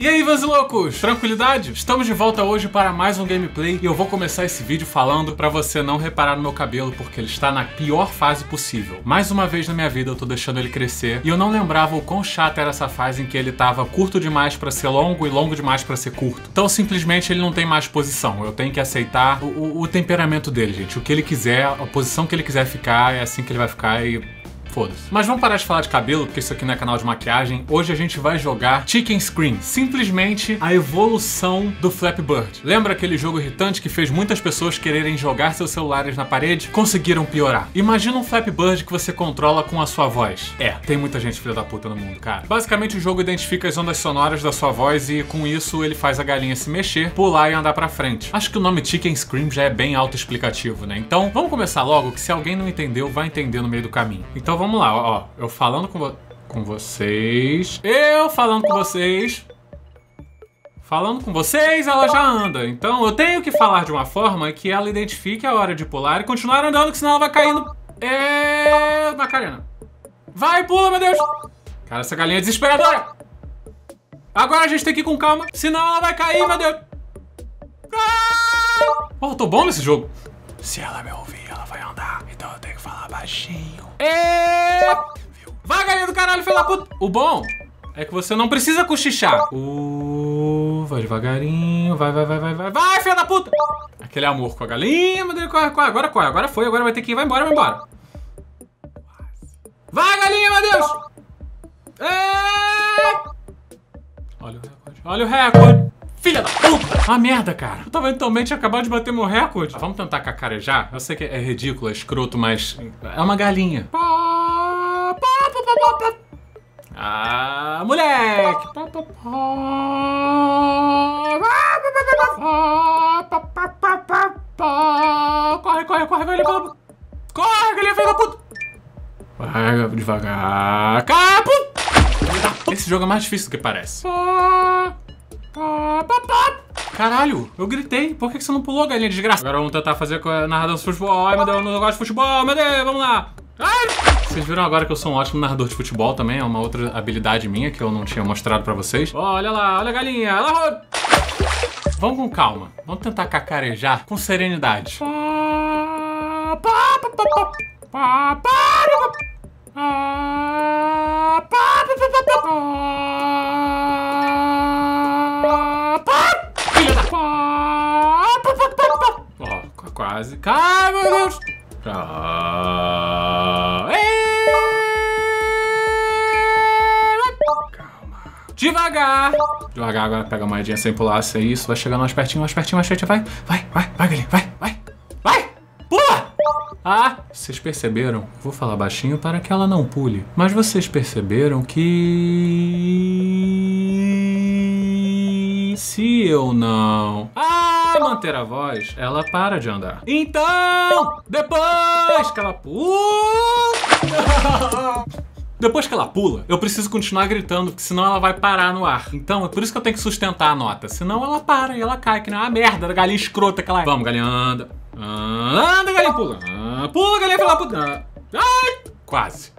E aí, loucos? Tranquilidade? Estamos de volta hoje para mais um gameplay e eu vou começar esse vídeo falando para você não reparar no meu cabelo porque ele está na pior fase possível. Mais uma vez na minha vida eu tô deixando ele crescer e eu não lembrava o quão chata era essa fase em que ele tava curto demais para ser longo e longo demais para ser curto. Então simplesmente ele não tem mais posição. Eu tenho que aceitar o, o, o temperamento dele, gente. O que ele quiser, a posição que ele quiser ficar é assim que ele vai ficar e Foda-se. Mas vamos parar de falar de cabelo, porque isso aqui não é canal de maquiagem. Hoje a gente vai jogar Chicken Screen. Simplesmente a evolução do Flappy Bird. Lembra aquele jogo irritante que fez muitas pessoas quererem jogar seus celulares na parede? Conseguiram piorar. Imagina um Flappy Bird que você controla com a sua voz. É, tem muita gente filha da puta no mundo, cara. Basicamente o jogo identifica as ondas sonoras da sua voz e com isso ele faz a galinha se mexer, pular e andar pra frente. Acho que o nome Chicken Scream já é bem autoexplicativo, né? Então vamos começar logo, que se alguém não entendeu, vai entender no meio do caminho. Então vamos lá, ó. Eu falando com, vo com vocês. Eu falando com vocês. Falando com vocês, ela já anda. Então eu tenho que falar de uma forma que ela identifique a hora de pular e continuar andando, que senão ela vai cair no... É... Macarena. Vai, pula, meu Deus. Cara, essa galinha é desesperadora. Agora a gente tem que ir com calma, senão ela vai cair, meu Deus. Ah! Oh, tô bom nesse jogo. Se ela me ouvir, ela vai andar. Então eu tenho que falar baixinho. É... Vai, galinha do caralho, filho da puta. O bom é que você não precisa cochichar. Uh, vai devagarinho, vai, vai, vai, vai, vai, vai, filha da puta. Aquele amor com a galinha, meu Deus, corre, corre, agora corre, agora foi, agora vai ter que ir, vai embora, vai embora. Vai, galinha, meu Deus. É... Olha o recorde, olha o recorde. Filha da puta! Ah, merda, cara. Eu tava mentalmente acabado de bater meu recorde. Vamos tentar cacarejar? Eu sei que é ridículo, é escroto, mas é uma galinha. Ah, moleque! Corre, corre, corre, velho! Corre, galinha, filha da puta! Vai devagar. Capo! Esse jogo é mais difícil do que parece. Caralho, eu gritei. Por que você não pulou, galinha desgraça? Agora vamos tentar fazer com a narrador de futebol. Ai, meu Deus, eu não gosto de futebol. Meu Deus, vamos lá. Ai! Vocês viram agora que eu sou um ótimo narrador de futebol também. É uma outra habilidade minha que eu não tinha mostrado pra vocês. Olha lá, olha a galinha. Ela... Vamos com calma. Vamos tentar cacarejar com serenidade. Quase. Ai, meu Deus! Calma. Devagar. Devagar, agora pega a moedinha sem pular, sem isso. Vai chegando mais pertinho, mais pertinho, mais pertinho. Vai, vai, vai, vai, galinha, vai, vai, vai. Pula! Ah, vocês perceberam? Vou falar baixinho para que ela não pule. Mas vocês perceberam que... Se eu não... Ah! Manter a voz, ela para de andar. Então, depois que ela pula... Depois que ela pula, eu preciso continuar gritando, porque senão ela vai parar no ar. Então é por isso que eu tenho que sustentar a nota. Senão ela para e ela cai, que nem uma merda da galinha escrota que ela é. Vamos, galinha, anda. Anda, galinha, pula. Pula, galinha, pula, puta. Ai, quase.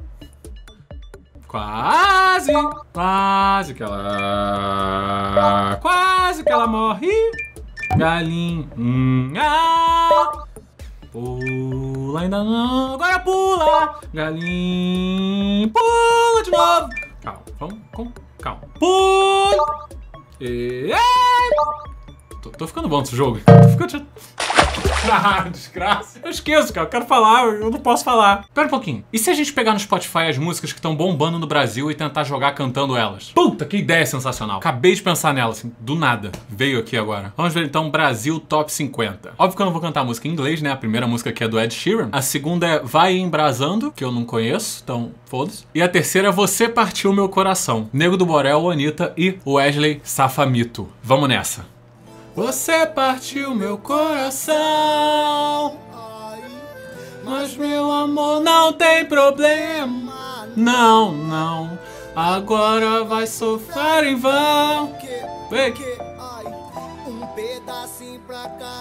Quase, quase que ela... Quase que ela morre. Galinha. Pula, ainda não. Agora pula. Galinha. Pula de novo. Calma, vamos com calma. Pula. E... Tô, tô ficando bom nesse jogo. Tô ficando... Ah, desgraça. Eu esqueço, cara. Eu quero falar, eu não posso falar. Pera um pouquinho. E se a gente pegar no Spotify as músicas que estão bombando no Brasil e tentar jogar cantando elas? Puta, que ideia sensacional. Acabei de pensar nela, assim, do nada. Veio aqui agora. Vamos ver então Brasil Top 50. Óbvio que eu não vou cantar música em inglês, né? A primeira música aqui é do Ed Sheeran. A segunda é Vai Embrasando, que eu não conheço, então foda-se. E a terceira é Você Partiu Meu Coração. Nego do Borel, Anitta e Wesley Safamito. Vamos nessa. Você partiu meu coração. Mas meu amor não tem problema. Não, não. Agora vai sofrer em vão. Vem.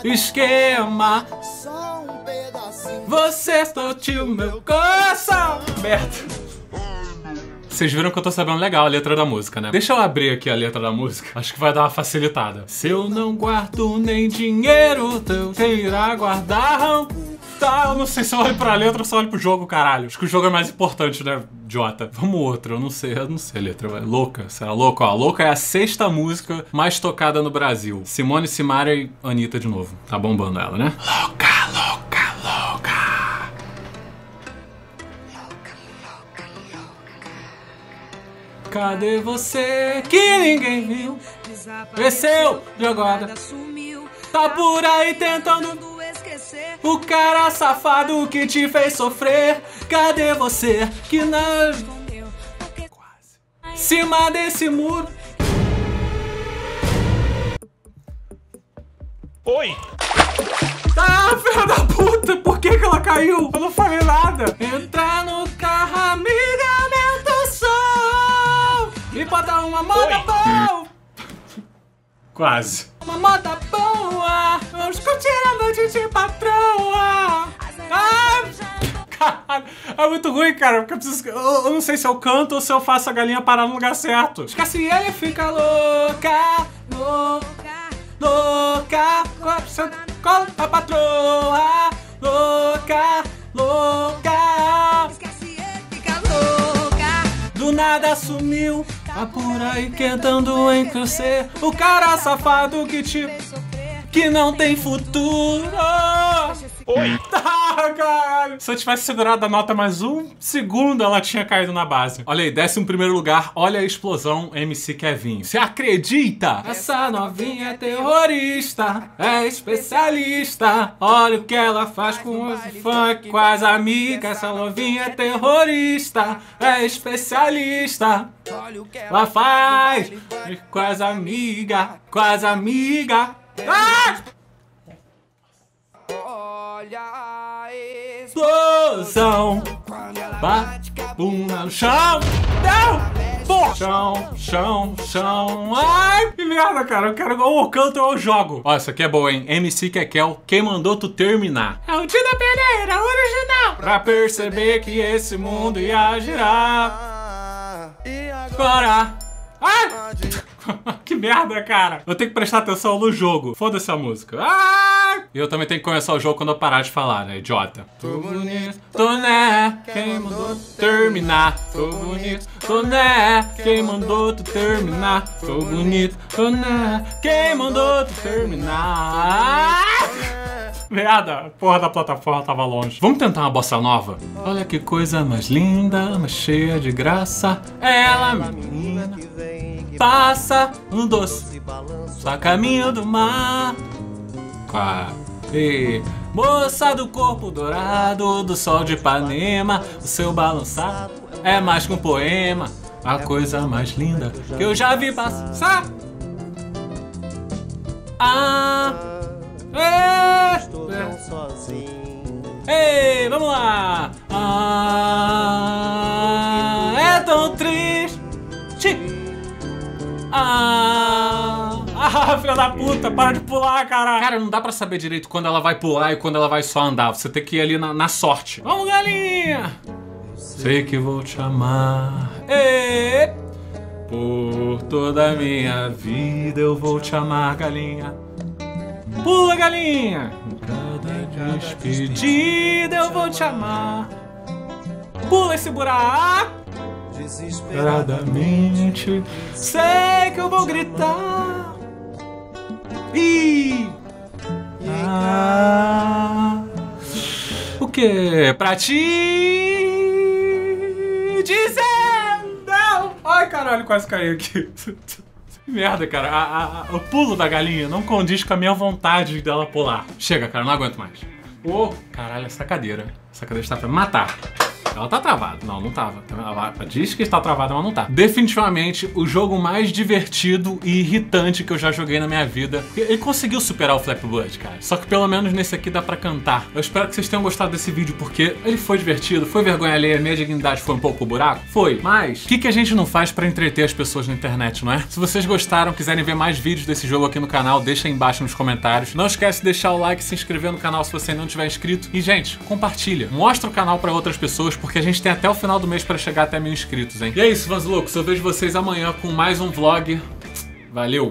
Esquema. Você partiu meu coração. Vocês viram que eu tô sabendo legal a letra da música, né? Deixa eu abrir aqui a letra da música. Acho que vai dar uma facilitada. Se eu não guardo nem dinheiro, Deus irá guardar. Tá, eu não sei se eu olho pra letra ou se eu olho pro jogo, caralho. Acho que o jogo é mais importante, né, idiota? Vamos outro, eu não sei, eu não sei a letra. Vai. Louca, será louca? Ó, Louca é a sexta música mais tocada no Brasil. Simone Simara e Anitta de novo. Tá bombando ela, né? Louca, Cadê você que ninguém viu? Desceu de agora. Tá por aí tentando o cara safado que te fez sofrer. Cadê você que não. Quase. Cima desse muro. Oi! Ah, filha da puta! Por que, que ela caiu? Eu não falei nada! Entrar no carro, amiga, aumenta uma moda Oi. boa! Quase. Uma moda boa! Vamos curtir a noite de patroa! Ah! Caralho, é muito ruim, cara, porque eu preciso. Eu, eu não sei se eu canto ou se eu faço a galinha parar no lugar certo. Esquece ele fica louca, louca, louca, com a patroa, louca, louca. Do nada sumiu, tá por aí tentando encrescer. O cara safado que te. que não tem futuro. Oi! Tá, caralho. Se eu tivesse segurado a nota mais um segundo, ela tinha caído na base. Olha aí, décimo primeiro lugar, olha a explosão MC Kevin. Você acredita? Essa novinha é terrorista, é especialista. Olha o que ela faz com os funk, com as amigas. Essa novinha é terrorista, é especialista. Ela faz com as amigas, com as amigas. Ah! Olha a explosão. Bate bunda no chão. Não! Pô! Chão, chão, chão. Ai, que merda, cara. Eu quero ou eu canto ou eu jogo. Ó, isso aqui é boa, hein? MC Kekel, quem mandou tu terminar? É o Dina Pereira, original. Pra perceber que esse mundo ia girar. Agora. Ai! que merda, cara. Eu tenho que prestar atenção no jogo. Foda-se a música. Ai! E eu também tenho que começar o jogo quando eu parar de falar, né, idiota? Tô bonito, tô né? Quem mandou tu terminar? Tô bonito, tô né? Quem mandou tu terminar? Tô bonito, tô né? Quem mandou tu terminar? Merda, a porra da plataforma tava longe. Vamos tentar uma bossa nova? Olha que coisa mais linda, mais cheia de graça. Ela, menina, passa um doce, só caminho do mar. Ah, e moça do corpo dourado, do sol de Ipanema, o seu balançar é mais que um poema. A coisa mais linda que eu já vi passar. Ah, é, é. Ei, vamos lá! Ah, é tão triste! Ah, ah, filha da puta, para de pular, cara! Cara, não dá pra saber direito quando ela vai pular e quando ela vai só andar. Você tem que ir ali na, na sorte. Vamos, galinha! Sei que vou te amar. Ei, por toda a minha vida eu vou te amar, galinha. Pula, galinha! Cada despedida eu vou te amar. Pula esse buraco! Desesperadamente sei que eu vou gritar. Ah, o que pra te dizer? Não! Ai caralho, quase caí aqui. Merda, cara. A- a- o pulo da galinha não condiz com a minha vontade dela pular. Chega, cara, não aguento mais. Ô, caralho, essa cadeira. Essa cadeira está pra matar. Ela tá travada. Não, não tava. Ela diz que está travada, mas não tá. Definitivamente o jogo mais divertido e irritante que eu já joguei na minha vida. Ele conseguiu superar o Flappy cara. Só que pelo menos nesse aqui dá pra cantar. Eu espero que vocês tenham gostado desse vídeo, porque ele foi divertido, foi vergonha alheia, minha dignidade foi um pouco buraco. Foi. Mas, o que, que a gente não faz pra entreter as pessoas na internet, não é? Se vocês gostaram, quiserem ver mais vídeos desse jogo aqui no canal, deixa aí embaixo nos comentários. Não esquece de deixar o like, se inscrever no canal se você ainda não tiver inscrito. E, gente, compartilha. Mostra o canal pra outras pessoas, porque porque a gente tem até o final do mês pra chegar até mil inscritos, hein? E é isso, Vans Loucos. Eu vejo vocês amanhã com mais um vlog. Valeu!